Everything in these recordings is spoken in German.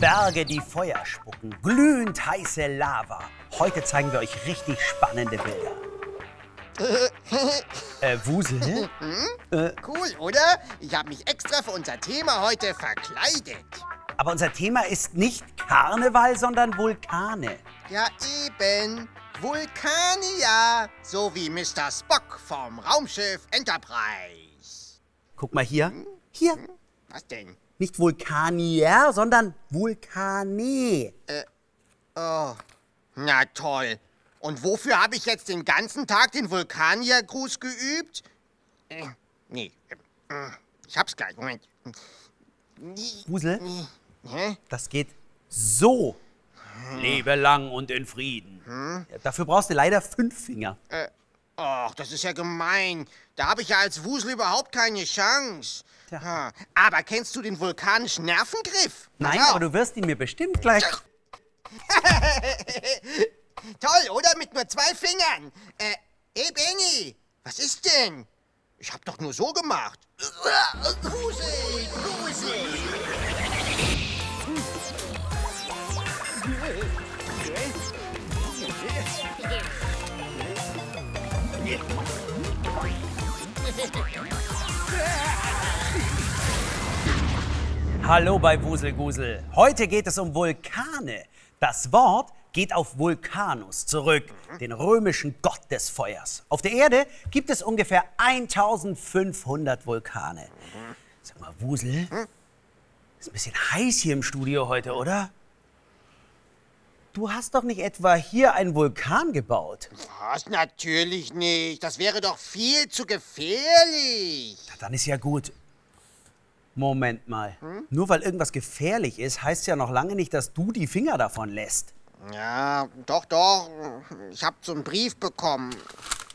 Berge, die Feuer spucken, glühend heiße Lava. Heute zeigen wir euch richtig spannende Bilder. äh, Wusel? Cool, oder? Ich habe mich extra für unser Thema heute verkleidet. Aber unser Thema ist nicht Karneval, sondern Vulkane. Ja, eben. Vulkania. So wie Mr. Spock vom Raumschiff Enterprise. Guck mal hier. Hier. Was denn? Nicht Vulkanier, sondern Vulkane. Oh, na toll. Und wofür habe ich jetzt den ganzen Tag den Vulkaniergruß geübt? Äh, nee, äh, ich hab's gleich. Moment. Wusel, Hä? das geht so. Lebe lang und in Frieden. Ja, dafür brauchst du leider fünf Finger. Och, das ist ja gemein. Da habe ich ja als Wusel überhaupt keine Chance. Ha, Aber kennst du den vulkanischen Nervengriff? Nein, auf. aber du wirst ihn mir bestimmt gleich. Toll, oder? Mit nur zwei Fingern. Äh, hey Benny, was ist denn? Ich hab doch nur so gemacht. Grusel, Grusel. Hallo bei Wuselgusel. Heute geht es um Vulkane. Das Wort geht auf Vulkanus zurück, den römischen Gott des Feuers. Auf der Erde gibt es ungefähr 1500 Vulkane. Sag mal, Wusel, ist ein bisschen heiß hier im Studio heute, oder? Du hast doch nicht etwa hier einen Vulkan gebaut. Was? Natürlich nicht. Das wäre doch viel zu gefährlich. Na, Dann ist ja gut. Moment mal. Nur weil irgendwas gefährlich ist, heißt ja noch lange nicht, dass du die Finger davon lässt. Ja, doch, doch. Ich hab so einen Brief bekommen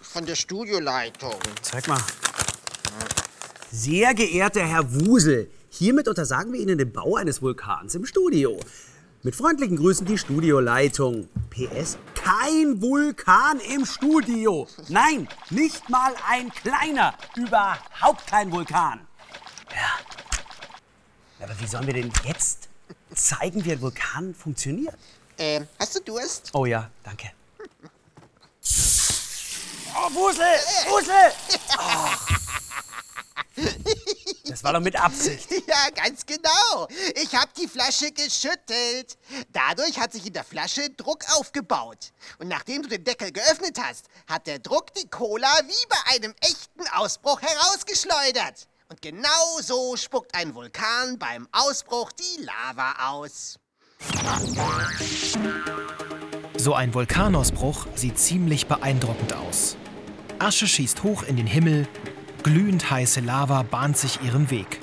von der Studioleitung. Zeig mal. Sehr geehrter Herr Wusel, hiermit untersagen wir Ihnen den Bau eines Vulkans im Studio. Mit freundlichen Grüßen die Studioleitung. PS, kein Vulkan im Studio. Nein, nicht mal ein kleiner, überhaupt kein Vulkan. Ja. Aber wie sollen wir denn jetzt zeigen, wie ein Vulkan funktioniert? Ähm, hast du Durst? Oh ja, danke. Oh, Wusel! Wusel! Oh. Das war doch mit Absicht. Ja, ganz genau. Ich habe die Flasche geschüttelt. Dadurch hat sich in der Flasche Druck aufgebaut. Und nachdem du den Deckel geöffnet hast, hat der Druck die Cola wie bei einem echten Ausbruch herausgeschleudert. Und genau so spuckt ein Vulkan beim Ausbruch die Lava aus. So ein Vulkanausbruch sieht ziemlich beeindruckend aus. Asche schießt hoch in den Himmel, glühend heiße Lava bahnt sich ihren Weg.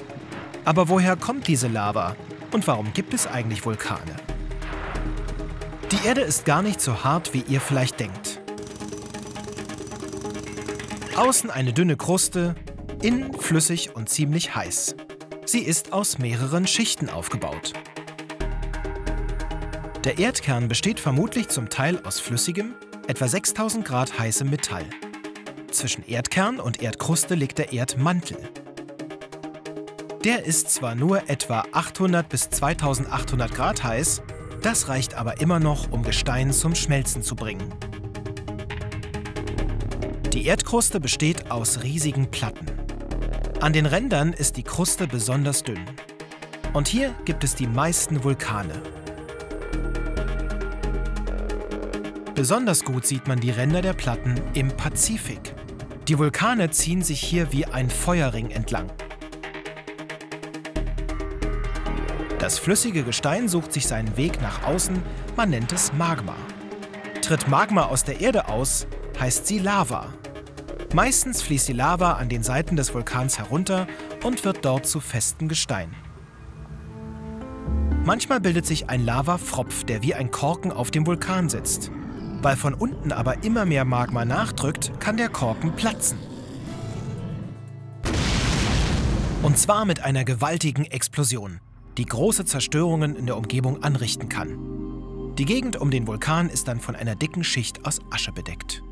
Aber woher kommt diese Lava und warum gibt es eigentlich Vulkane? Die Erde ist gar nicht so hart, wie ihr vielleicht denkt. Außen eine dünne Kruste, innen flüssig und ziemlich heiß. Sie ist aus mehreren Schichten aufgebaut. Der Erdkern besteht vermutlich zum Teil aus flüssigem, etwa 6000 Grad heißem Metall. Zwischen Erdkern und Erdkruste liegt der Erdmantel. Der ist zwar nur etwa 800 bis 2800 Grad heiß, das reicht aber immer noch, um Gestein zum Schmelzen zu bringen. Die Erdkruste besteht aus riesigen Platten. An den Rändern ist die Kruste besonders dünn. Und hier gibt es die meisten Vulkane. Besonders gut sieht man die Ränder der Platten im Pazifik. Die Vulkane ziehen sich hier wie ein Feuerring entlang. Das flüssige Gestein sucht sich seinen Weg nach außen, man nennt es Magma. Tritt Magma aus der Erde aus, heißt sie Lava. Meistens fließt die Lava an den Seiten des Vulkans herunter und wird dort zu festem Gestein. Manchmal bildet sich ein Lavafropf, der wie ein Korken auf dem Vulkan sitzt. Weil von unten aber immer mehr Magma nachdrückt, kann der Korken platzen. Und zwar mit einer gewaltigen Explosion, die große Zerstörungen in der Umgebung anrichten kann. Die Gegend um den Vulkan ist dann von einer dicken Schicht aus Asche bedeckt.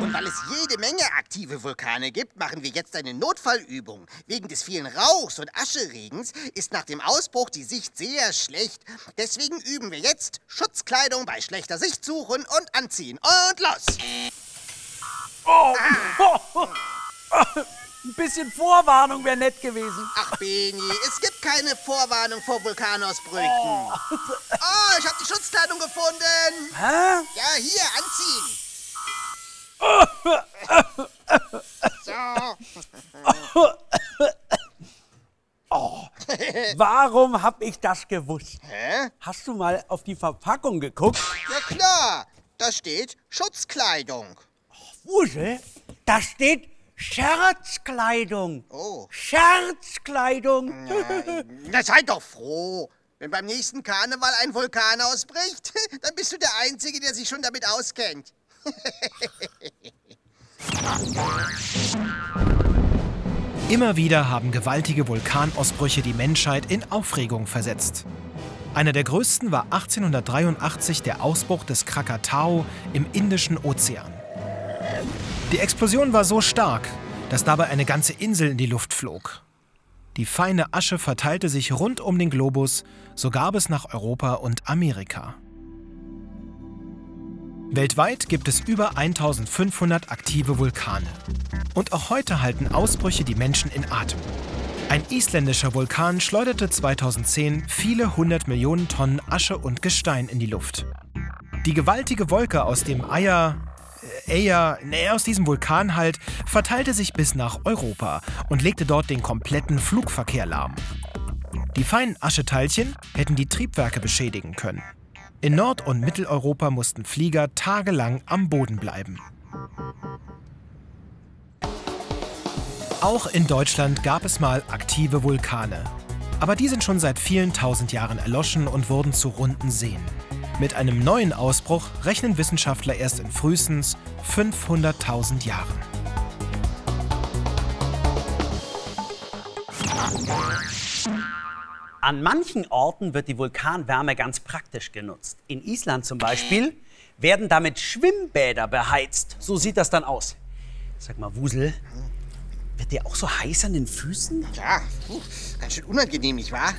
Und weil es jede Menge aktive Vulkane gibt, machen wir jetzt eine Notfallübung. Wegen des vielen Rauchs und Ascheregens ist nach dem Ausbruch die Sicht sehr schlecht. Deswegen üben wir jetzt Schutzkleidung bei schlechter Sicht suchen und anziehen. Und los! Oh. Oh. Ein bisschen Vorwarnung wäre nett gewesen. Ach, Beni, es gibt keine Vorwarnung vor Vulkanausbrüchen. Oh, oh ich habe die Schutzkleidung gefunden. Hä? Ja, hier, anziehen. So. Oh, warum hab ich das gewusst? Hä? Hast du mal auf die Verpackung geguckt? Ja klar, da steht Schutzkleidung. Oh, Wusel, da steht Scherzkleidung. Oh. Scherzkleidung. Na, sei doch froh. Wenn beim nächsten Karneval ein Vulkan ausbricht, dann bist du der Einzige, der sich schon damit auskennt. Immer wieder haben gewaltige Vulkanausbrüche die Menschheit in Aufregung versetzt. Einer der größten war 1883 der Ausbruch des Krakatau im Indischen Ozean. Die Explosion war so stark, dass dabei eine ganze Insel in die Luft flog. Die feine Asche verteilte sich rund um den Globus, so gab es nach Europa und Amerika. Weltweit gibt es über 1500 aktive Vulkane. Und auch heute halten Ausbrüche die Menschen in Atem. Ein isländischer Vulkan schleuderte 2010 viele hundert Millionen Tonnen Asche und Gestein in die Luft. Die gewaltige Wolke aus dem Eier, Eja, nee, aus diesem Vulkan halt, verteilte sich bis nach Europa und legte dort den kompletten Flugverkehr lahm. Die feinen Ascheteilchen hätten die Triebwerke beschädigen können. In Nord- und Mitteleuropa mussten Flieger tagelang am Boden bleiben. Auch in Deutschland gab es mal aktive Vulkane. Aber die sind schon seit vielen tausend Jahren erloschen und wurden zu runden Seen. Mit einem neuen Ausbruch rechnen Wissenschaftler erst in frühestens 500.000 Jahren. An manchen Orten wird die Vulkanwärme ganz praktisch genutzt. In Island zum Beispiel werden damit Schwimmbäder beheizt. So sieht das dann aus. Sag mal, Wusel, wird dir auch so heiß an den Füßen? Ja, puh, ganz schön unangenehm, nicht wahr?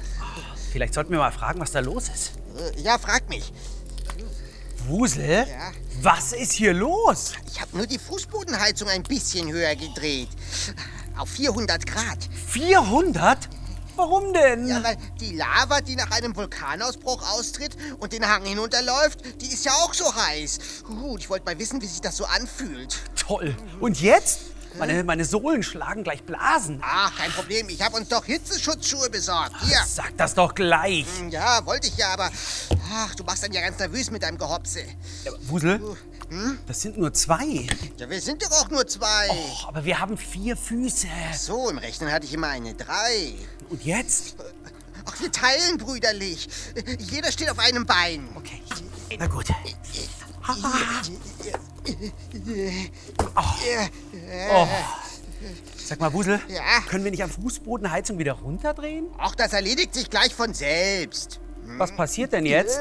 Vielleicht sollten wir mal fragen, was da los ist. Äh, Ja, frag mich. Wusel, Ja? was ist hier los? Ich habe nur die Fußbodenheizung ein bisschen höher gedreht. Auf 400 Grad. 400? Warum denn? Ja, weil die Lava, die nach einem Vulkanausbruch austritt und den Hang hinunterläuft, die ist ja auch so heiß. Gut, ich wollte mal wissen, wie sich das so anfühlt. Toll. Und jetzt? Meine, meine Sohlen schlagen gleich Blasen. Ach, kein Problem. Ich habe uns doch Hitzeschutzschuhe besorgt. Hier. Sag das doch gleich. Ja, wollte ich ja, aber... Ach, du machst dann ja ganz nervös mit deinem Gehopse. Ja, Wusel, das sind nur zwei. Ja, wir sind doch auch nur zwei. Oh, aber wir haben vier Füße. So, im Rechnen hatte ich immer eine drei. Und jetzt? Ach, wir teilen brüderlich. Jeder steht auf einem Bein. Okay. Na gut. Oh. Sag mal, Wusel, Ja? können wir nicht am Fußbodenheizung wieder runterdrehen? Ach, das erledigt sich gleich von selbst. Was passiert denn jetzt?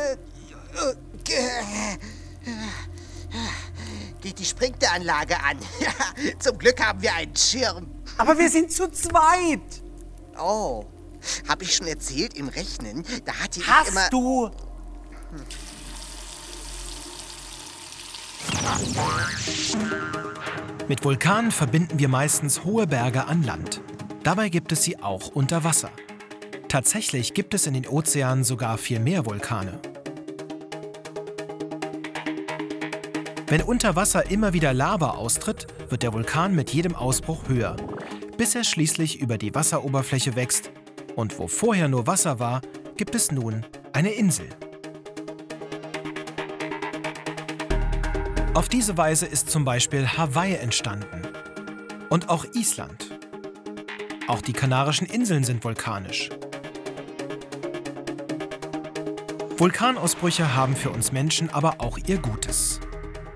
Geht die Sprinkleranlage an. Zum Glück haben wir einen Schirm. Aber wir sind zu zweit. Oh, habe ich schon erzählt im Rechnen? Da hatte ich immer... Hast du? Mit Vulkanen verbinden wir meistens hohe Berge an Land. Dabei gibt es sie auch unter Wasser. Tatsächlich gibt es in den Ozeanen sogar viel mehr Vulkane. Wenn unter Wasser immer wieder Lava austritt, wird der Vulkan mit jedem Ausbruch höher, bis er schließlich über die Wasseroberfläche wächst. Und wo vorher nur Wasser war, gibt es nun eine Insel. Auf diese Weise ist zum Beispiel Hawaii entstanden. Und auch Island. Auch die Kanarischen Inseln sind vulkanisch. Vulkanausbrüche haben für uns Menschen aber auch ihr Gutes.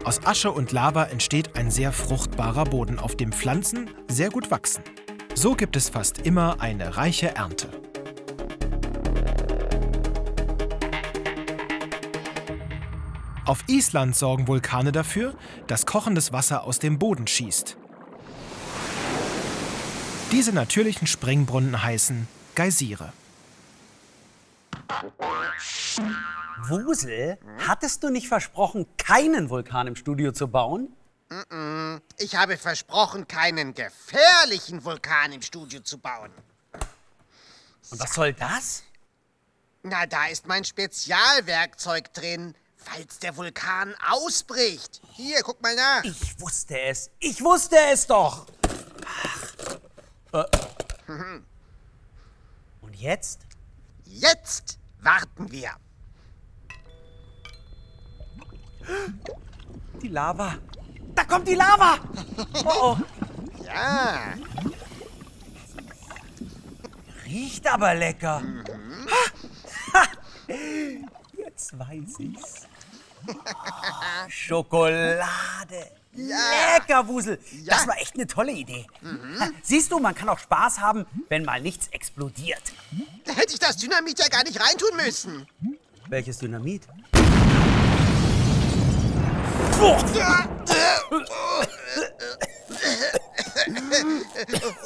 Aus Asche und Lava entsteht ein sehr fruchtbarer Boden, auf dem Pflanzen sehr gut wachsen. So gibt es fast immer eine reiche Ernte. Auf Island sorgen Vulkane dafür, dass kochendes Wasser aus dem Boden schießt. Diese natürlichen Springbrunnen heißen Geysire. Wusel, hattest du nicht versprochen, keinen Vulkan im Studio zu bauen? Ich habe versprochen, keinen gefährlichen Vulkan im Studio zu bauen. Und was soll das? Na, da ist mein Spezialwerkzeug drin, falls der Vulkan ausbricht. Hier, guck mal nach. Ich wusste es. Ich wusste es doch. Ach. Äh. Und jetzt? Jetzt warten wir. Die Lava. Da kommt die Lava. Oh, oh. Ja, Riecht aber lecker. Ha. Jetzt weiß ich's. Oh, Schokolade. Lecker, Wusel. Ja. Das war echt eine tolle Idee. Siehst du, man kann auch Spaß haben, wenn mal nichts explodiert. da hätte ich das Dynamit ja gar nicht reintun müssen. Welches Dynamit?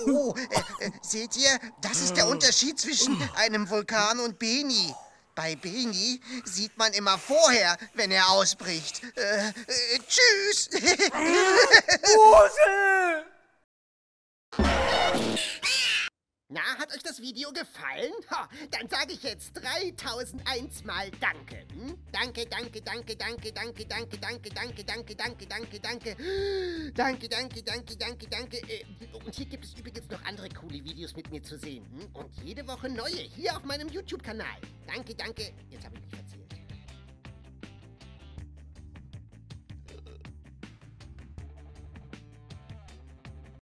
Oh, äh, seht ihr, das ist der Unterschied zwischen einem Vulkan und Beni. Bei Beni sieht man immer vorher, wenn er ausbricht. Äh, äh, tschüss. Wusel! Na, hat euch das Video gefallen? Ha, dann sage ich jetzt 3001 Mal Danke. Hm? Danke, danke, danke, danke, danke, danke, danke, danke, danke, danke, danke, danke. Danke, danke, danke, danke, danke. Äh, Und hier gibt es übrigens noch andere coole Videos mit mir zu sehen. Hm? Und jede Woche neue hier auf meinem YouTube-Kanal. Danke, danke. Jetzt habe ich mich verzählt.